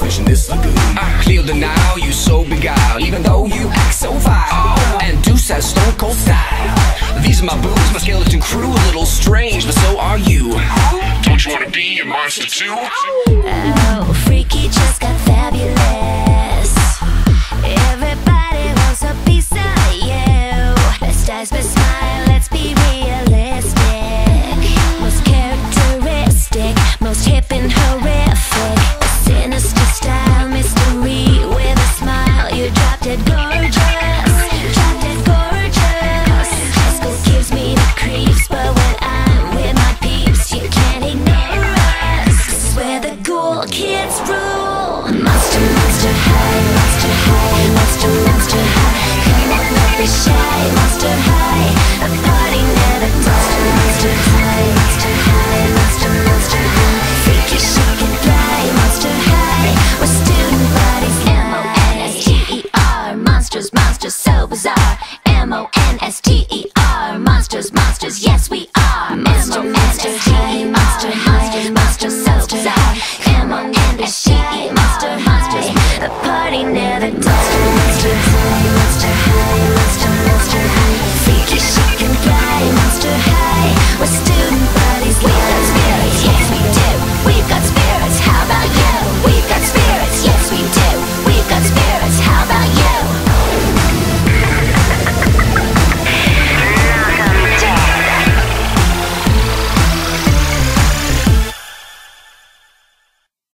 Fishing this lagoon. I Cleo de Nile, you so beguiled, even though you act so vile. Oh. And Deuce has stone cold style. These are my boots, my skeleton crew, a little strange, but so are you. Oh. Don't you wanna be a monster too? Oh, freaky. bizarre. M O N S T E R. Monsters, monsters, yes we are. Monster, monster, high, monster, monsters, monster so bizarre. M O N S T E R. Monster, monsters, the party never dies. Monster, monster, high, monster, monster, high.